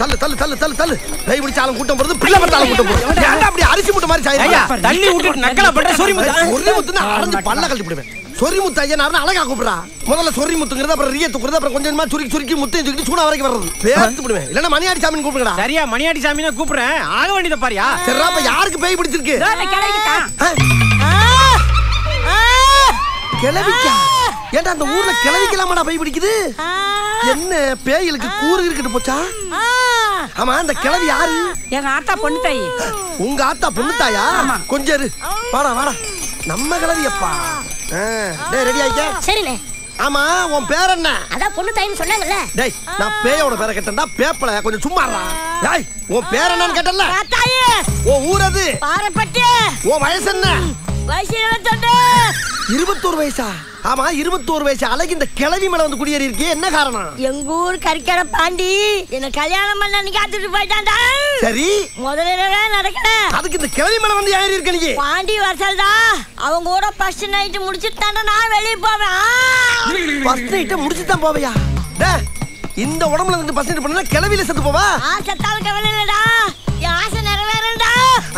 தள்ளு தள்ளு தள்ளு தள்ளு தள்ளு. கை பிடிச்சாலும் கூட்டம் போறது பிள்ளை பத்தாலும் கூட்டம் போறது. ஏன்டா அப்படி அரிசி முட்டை மாதிரி ஐயா சாயிரா தள்ளி விட்டுட்டு நக்கலா பண்ற சொரி சொரி முத்துனா அரைஞ்சு பல்ல கழட்டி விடுவேன் சொரி முத்து ஐயனார்னு அழகா கூப்பிடுறா. முதல்ல சொரி முத்துங்கிறது அப்புறம் ரிய தூக்குறது அப்புறம் கொஞ்சம் கொஞ்சமா சுருக்கி சுருக்கி முத்தையும் சுருக்கி சூனா வரைக்கும் வர்றது. பேர்த்து விடுவேன் இல்லன்னா மணியாடி சாமின்னு கூப்பிடுங்கடா. சரியா மணியாடி சாமினா கூப்பிடுறேன். ஆக வேண்டியதை பாரியா? சரிடா அப்ப யாருக்கு பேய் பிடிச்சிருக்கு? ஆ? கிளவிக்கா ஏன்டா அந்த ஊர்ல கிளவிக்கலாமாடா பேய் பிடிக்குது? என்ன பேய்களுக்கு கூறு இருக்கிட்டு போச்சா? ஆமா அந்த கிளவி யாரு? எங்க ஆத்தா பொண்ணு தாயி. உங்க ஆத்தா பொண்ணு தாயா? கொஞ்சம் இரு. வாடா வாடா. நம்ம கிளவியப்பா ஆ, டேய் ரெடி ஆயிக்க சரிண்ணே. ஆமா உன் பேர் என்ன? அதான் பொண்ணு தாயின்னு சொன்னாங்கல்ல. டேய் நான் பேயோட பேரை கேட்டேன்டா பேப்பல கொஞ்சம் சும்மா இருடா. டேய் உன் பேர் என்னன்னு கேட்டல தாயே. உன் ஊர் அது பாரப்பட்டு உன் வயசு என்ன? வயசு இருபத்தொண்டு இருபத்தோரு வயசா? ஆமா இருபத்தோரு வயசு அழகு இந்த கிளவி மேல வந்து குடியேறி இருக்கே என்ன காரணம்? எங்க ஊர் கறிக்கடை பாண்டி. என்ன கல்யாணம் பண்ண அன்னைக்கு காத்துட்டு போயிட்டான்டா. சரி. முதல்ல நடக்கல? அதுக்கு இந்த கிளவி மேல வந்து ஏறி இருக்க நீ பாண்டி வரசல்டா அவங்க கூட ஃபர்ஸ்ட் நைட் முடிச்சிட்டு தாண்டா நான் வெளியே போவேன்! ஃபர்ஸ்ட் நைட்ட முடிச்சு தான் போவையா? இந்த உடம்புல இருந்து ஃபர்ஸ்ட் நைட் பண்ணா கிளவில செத்து போவா? ஆ செத்தாலும் கவலை இல்லடா.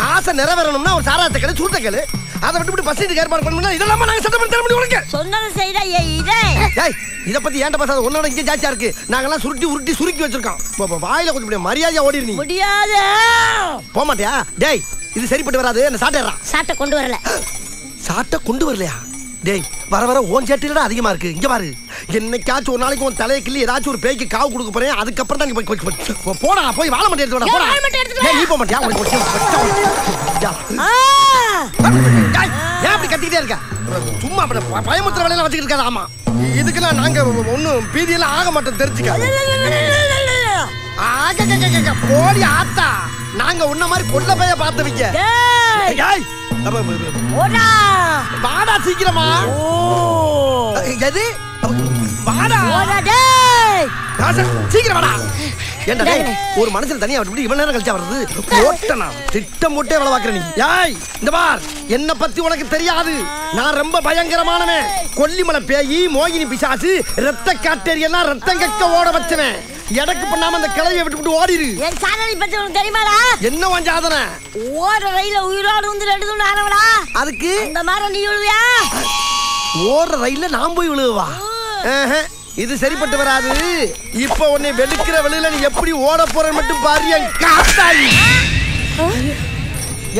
ஆசை நிறைவேறணும்னா ஒரு சாராத்த கேளு சுருட்ட கேளு அதை விட்டு விட்டு ஃபர்ஸ்ட் நைட் ஏற்பாடு பண்ணணும்னா இதெல்லாம் நாங்க சட்டம் பண்ணி தர முடியும் உனக்கு? சொன்னதை செய்தா ஏ இதே? ஏய் இத பத்தி ஏன்டா பேசாத? உன்னோட இங்கே ஜாஸ்தியா இருக்கு. நாங்கெல்லாம் சுருட்டி உருட்டி சுருக்கி வச்சிருக்கோம். போ, போ, வாயில கொஞ்சம் மரியாதையா ஓடிரு நீ. முடியாது. போக மாட்டியா? டேய் இது சரிப்பட்டு வராது. என்ன சாட்டேறா சாட்டை கொண்டு வரல. சாட்டை கொண்டு வரலையா? டேய் வர வர ஓன் சேட்டில அதிகமா இருக்கு. இங்க பாரு. என்னைக்காச்சும் ஒரு நாளைக்கு உன் தலையை கிள்ளி ஏதாச்சும் ஒரு பேய்க்கு காவு கொடுக்க போறேன். அதுக்கப்புறம் தான் நீ போடா போய் வாழ மாட்டேன் எடுத்து போடா. மட்டும் நீ போக மாட்டியா? ஏன் அப்படி கத்திக்கிட்டே இருக்க? சும்மா அப்படி ப- பயமுத்துற வேலையெல்லாம் வச்சுக்கிட்டு இருக்காத ஆமா. இதுக்கெல்லாம் நாங்க ஒன்னும் பீதியெல்லாம் ஆக மாட்டோம் தெரிஞ்சுக்க போடி ஆத்தா. நாங்க உன்ன மாதிரி கொல்ல பைய பார்த்தவங்க. வாடா சீக்கிரமா. எது? ராசா, சீக்கிரம் வாடா. ஒரு மனுஷன் தனியா விட்டு இவ்வளவு நேரம் கழிச்சா வருது போட்டனா திட்டம் போட்டே வேலை பார்க்கற நீ. ஏய் இந்த பார் என்ன பத்தி உனக்கு தெரியாது. நான் ரொம்ப பயங்கரமானவன். கொல்லிமலை பேயி மோகினி பிசாசு ரத்த காட்டேரி எல்லாம் ரத்தம் கக்க ஓட வச்சவன். எடக்கு பண்ணாம அந்த கிளைய விட்டு விட்டு ஓடிரு. என் சாதனை பத்தி உனக்கு தெரியுமாடா? என்ன உன் சாதனை? ஓடுற ரயில உயிரோடு வந்து ரெண்டு துண்டு ஆனவடா. அதுக்கு? இந்த மாதிரி நீ விழுவியா ஓடுற ரயில்ல நான் போய் விழுவா ஆஹா, இது சரிப்பட்டு வராது. இப்ப உன்னை வெளுக்கிற வெளியில நீ எப்படி ஓட போற மட்டும் பாரு என் காத்தாயி.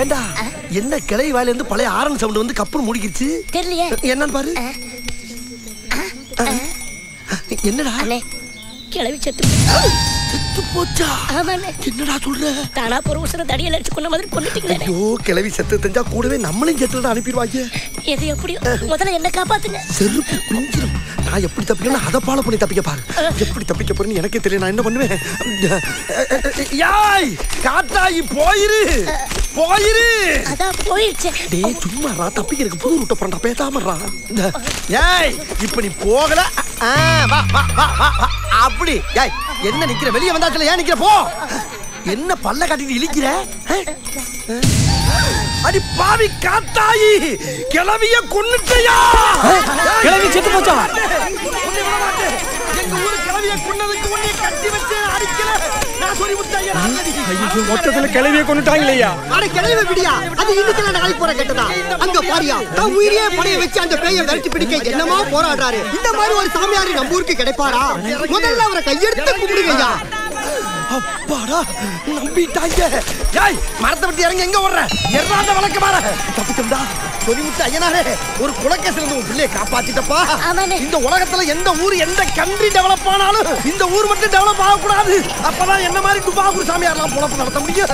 ஏண்டா என்ன கிளை வாயில இருந்து பழைய ஆரன் சவுண்ட் வந்து கப்புன்னு முடிக்கிச்சு தெரியலையே. என்னன்னு பாரு. என்னடா? கிளவி செத்து செத்து போச்சா? ஆமாண்ணே. என்னடா சொல்ற? தானா பொறு உசர தடியில் அடிச்சு கொண்ட மாதிரி கொண்டுட்டீங்களே ஐயோ கிளவி செத்து தெரிஞ்சா கூடவே நம்மளையும் செத்துல அனுப்பிடுவாங்க. எது எப்படியோ முதல்ல என்ன காப்பாத்துங்க. செருப்பு பிஞ்சிரும் நான் எப்படி தப்பிக்கணும் அதை ஃபாலோ பண்ணி தப்பிக்க பாரு. எப்படி தப்பிக்க போறேன்னு எனக்கே தெரியல. நான் என்ன பண்ணுவேன்? யாய் காத்தாயி போயிரு. போயிரு. அதான் போயிடுச்சு டேய் சும்மா ரா தப்பிக்கிறதுக்கு புது ரூட்ட போறா பேசாமறா ஏய் இப்ப நீ போகல. ஆ, வா வா வா வா. அப்படி. ஏய் என்ன நிக்கிற? வெளிய வந்தாச்சுல ஏன் நிக்கிற? போ. என்ன பல்ல காட்டிட்டு இழிக்கிற? அடி பாவி காத்தாயி. கிளவிய கொன்னுட்டயா? கிளவி செத்து போச்சா? எங்க ஊரு கிளவிய கொன்னதுக்கு உன்னை கட்டி வச்சு அடிக்கல. சொல்லி முத்தாயா மொத்தத்துல கிளவிய கொண்டுட்டாங்களையா அட கிளவி விடியா. அது இன்னைக்கு நாளைக்கு போற கேட்டதா? அங்க பாரியா தான் உயிரியே படைய வச்சு அந்த பேயை விரட்டி பிடிக்க என்னமா போராடுறாரு? இந்த மாதிரி ஒரு சாமியாரு நம்ம ஊருக்கு கிடைப்பாரா? முதல்ல அவரை கையெடுத்து கும்பிடுங்கய்யா அப்பாடா நம்பிட்டாங்க ஏய் மரத்தை விட்டு இறங்கி எங்க ஓடுற? எர்றாந்த வழக்கு மாற. தப்பிச்சோம்டா சொல்லி விட்டு ஐயனாரே ஒரு குலக்கேசில இருந்து உன் பிள்ளையை காப்பாத்திட்டப்பா. இந்த உலகத்துல எந்த ஊர் எந்த கண்ட்ரி டெவலப் ஆனாலும் இந்த ஊர் மட்டும் டெவலப் ஆகக்கூடாது. அப்பதான் என்ன மாதிரி துபாகூர் சாமியார்லாம் பொழப்பு நடத்த முடியும்?